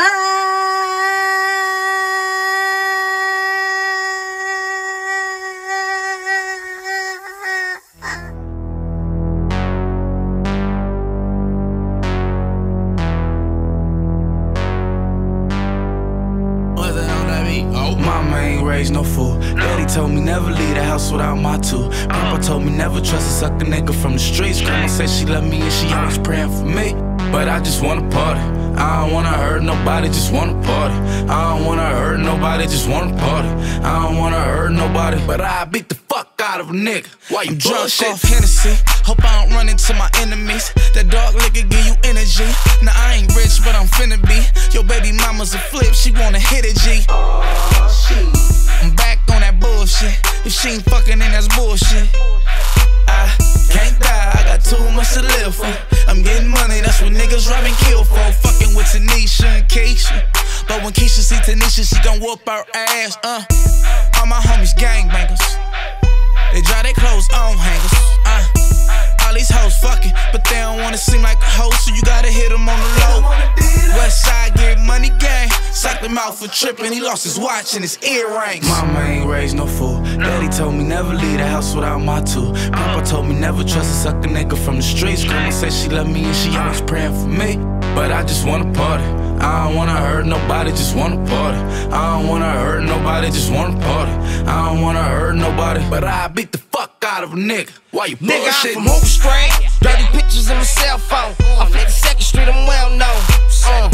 Oh, raised no fool. Daddy told me never leave the house without my two. Papa told me never trust a sucker nigga from the streets. Grandma said she love me and she always praying for me. But I just wanna party. I don't wanna hurt nobody, just wanna party. I don't wanna hurt nobody, just wanna party. I don't wanna hurt nobody, but I beat the fuck out of a nigga. Why you drunk shit? off Hennessy. Hope I don't run into my enemies. That dog liquor give you energy. Now I ain't rich, but I'm finna be. Your baby mama's a flip, she wanna hit a G. I'm back on that bullshit. If she ain't fucking, then that's bullshit. She gon' whoop her ass, uh. All my homies gangbangers. They dry their clothes on hangers, uh. All these hoes fucking, but they don't wanna seem like a hoe, so you gotta hit them on the low. West side get money gang. Socked him out for tripping, he lost his watch and his earrings. Mama ain't raised no fool. Daddy told me never leave the house without my two. Papa told me never trust a sucker nigga from the streets. Grandma said she love me and she always praying for me. But I just wanna party. I don't wanna hurt nobody, just wanna party. I don't wanna hurt nobody, just wanna party. I don't wanna hurt nobody, but I beat the fuck out of a nigga. Why you Nigga, I'm from Hoover Street. Dirty pictures in my cell phone. I'm 52nd Street, I'm well known. Uh,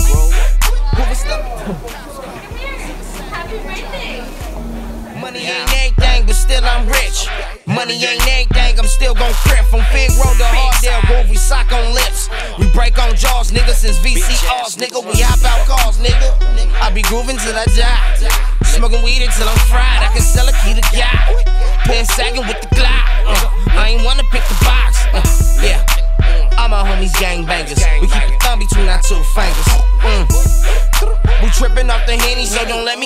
still I'm rich. Money ain't anything, I'm still gon' crip. From Fig Road to Hardale, we sock on lips. We break on jaws, nigga, since VCRs, nigga. We hop out cars, nigga. I be grooving till I die. Smoking weed until I'm fried. I can sell a key to guy. Pen sagging with the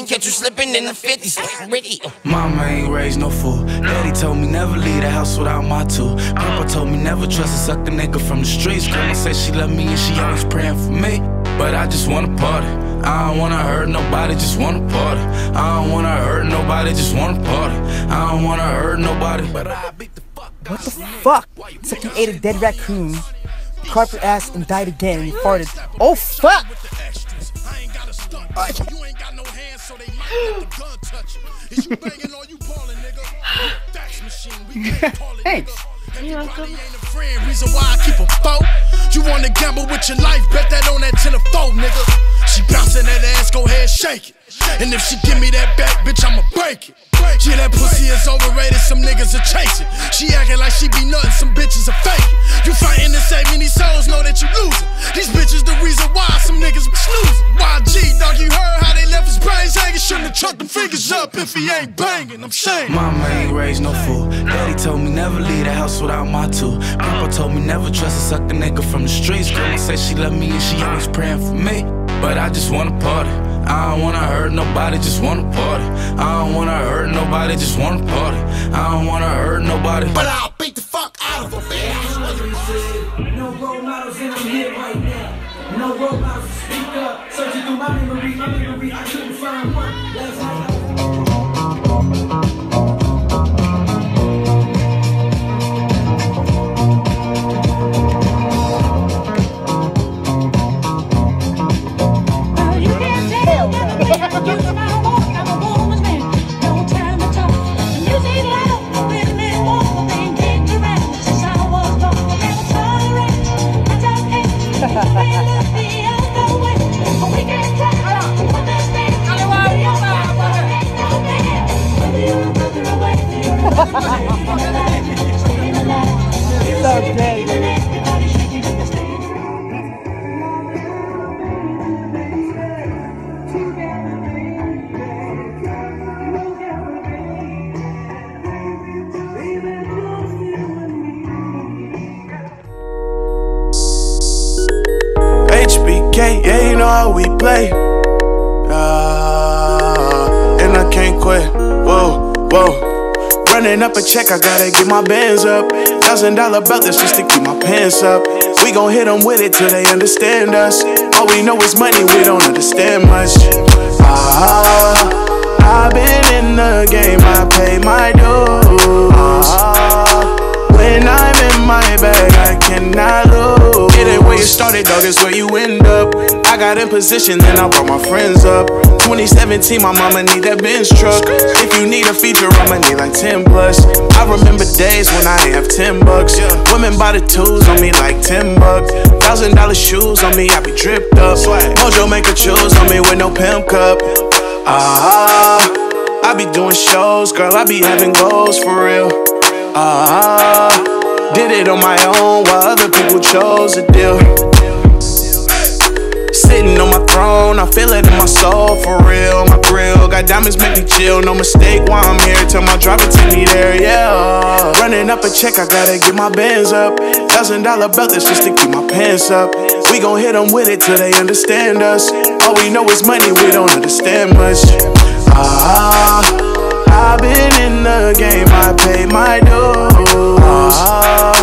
catch you slipping in the 50s. Ready? Mama ain't raised no fool. Daddy told me never leave the house without my two. Papa told me never trust a sucker nigga from the streets. Grandma said she love me and she always praying for me. But I just wanna party. I don't wanna hurt nobody, just wanna party. I don't wanna hurt nobody, just wanna party. I don't wanna hurt nobody, but I beat the fuck. What the fuck? It's like you ate a dead raccoon carpet ass and died again and he farted. Oh fuck! Thanks. You're welcome. Reason why I keep a foe. You wanna gamble with your life? Bet that on that 10 four, nigga. She bouncing that ass, go ahead, shake it. And if she give me that back, bitch, I'ma break it. Yeah, that pussy is overrated, some niggas are chasing. She acting like she be nothing, some bitches are fake. You fighting to save these souls know that you losing. These bitches the reason why some niggas be snoozing. YG, dog, you heard if he ain't banging, I'm saying. Mama ain't raised no fool. Daddy told me never leave the house without my two. Papa told me never trust a sucker nigga from the streets. Grandma said she love me and she always praying for me. But I just wanna party. I don't wanna hurt nobody, just wanna party. I don't wanna hurt nobody, just wanna party. I don't wanna hurt nobody. But I'll beat the fuck out of a bitch. No role models and I'm here right now. No role models to speak up. Searching through my memory, my memory, I couldn't find one. Last night how we play. Uh, and I can't quit. Whoa, whoa. Running up a check, I gotta get my bands up. Thousand dollar belt, that's just to keep my pants up. We gon' hit them with it till they understand us. All we know is money, we don't understand much. Ah, I've been in the game, I pay my dues. Ah, when I'm in my bag, I cannot lose. It ain't where you started, dog, it's where you end up. Got in position, then I brought my friends up. 2017, my mama need that Benz truck. If you need a feature, I'ma need like 10 plus. I remember days when I ain't have 10 bucks. Women buy the tools on me like 10 bucks. Thousand dollar shoes on me, I be dripped up. Mojo make a choose on me with no pimp cup. Ah, I be doing shows, girl, I be having goals for real. Ah, did it on my own while other people chose a deal. Sitting on my throne, I feel it in my soul for real. My grill got diamonds, make me chill. No mistake why I'm here. Tell my driver take me there, yeah. Running up a check, I gotta get my bands up. Thousand dollar belt, that's just to keep my pants up. We gon' hit them with it till they understand us. All we know is money, we don't understand much. Ah, I've been in the game, I pay my dues. Ah,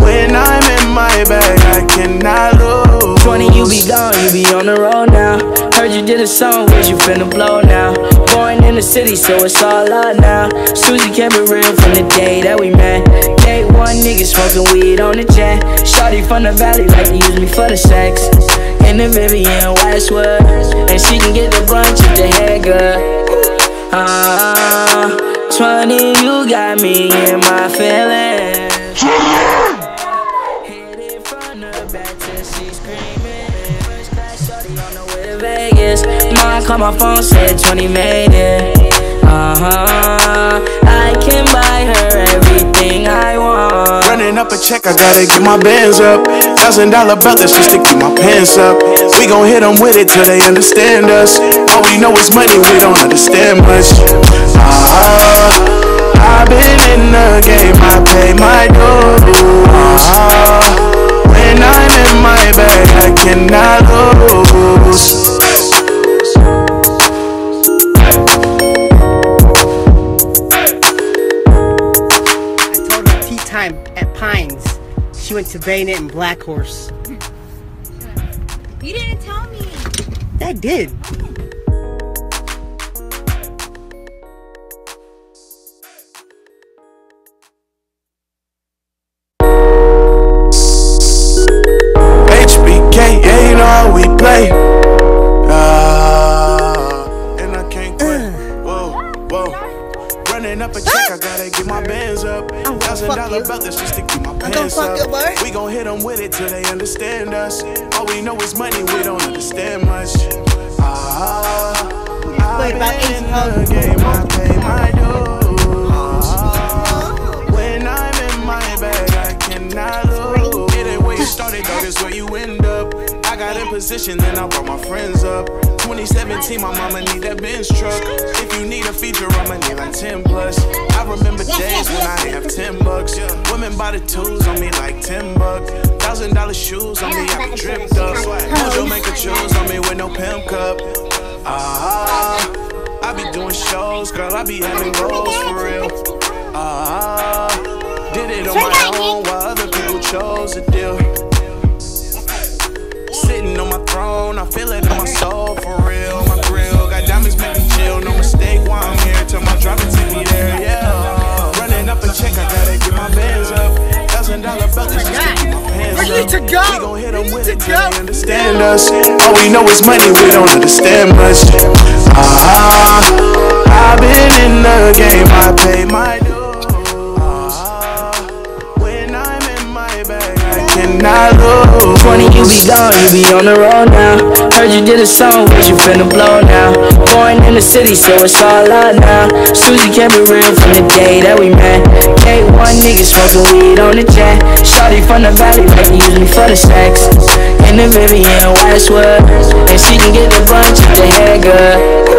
when I'm in my bag, I cannot lose. 20, you be gone, you be on the road now. Heard you did a song, wish you finna blow now. Born in the city, so it's all out now. Susie kept it real from the day that we met. Day one, nigga smoking weed on the jet. Shawty from the valley, like to use me for the sex. In the Vivienne Westwood, and she can get the brunch if the hair good. Ah, 20, you got me in my feelings. Called my phone, said 20 made it. Uh huh. I can buy her everything I want. Running up a check, I gotta get my bands up. Thousand dollar that's just to keep my pants up. We gon' hit them with it till they understand us. All we know is money, we don't understand much. Ah, I've been in the game, I pay my dues. To Bayonet and Black Horse. You didn't tell me. I did. Gonna Thousand fuck dollar you. belt, that's just to keep my gonna pants fuck up. you, boy. We gon' hit them with it till they understand us. All we know is money, we don't understand much. Ah, Wait, I've been in the game, I pay my dues. Position, then I brought my friends up. 2017, my mama need that Benz truck. If you need a feature, I'ma need like 10 plus. I remember days when I have 10 bucks. Women buy the tools on me like 10 bucks. Thousand dollar shoes on me, I be dripped up. Mojo make a choose on me with no pimp cup. Ah, I be doing shows, girl, I be having goals for real. Ah, did it on my own while other people chose a deal. Need to go. We gon' hit We with need it to go. understand us. All we know is money, we don't understand much. Ah, I've been in the game, I pay my dues. Ah, when I'm in my bag, I cannot lose. 20, you be gone, you be on the road now. Heard you did a song, wish you finna blow now. Born in the city, so it's all out now. Susie kept it real from the day that we met. Day one, nigga smoking weed on the jet. Shawty from the valley, to use me for the sex. In the Vivienne Westwood, and she can get the bunch if the hair good.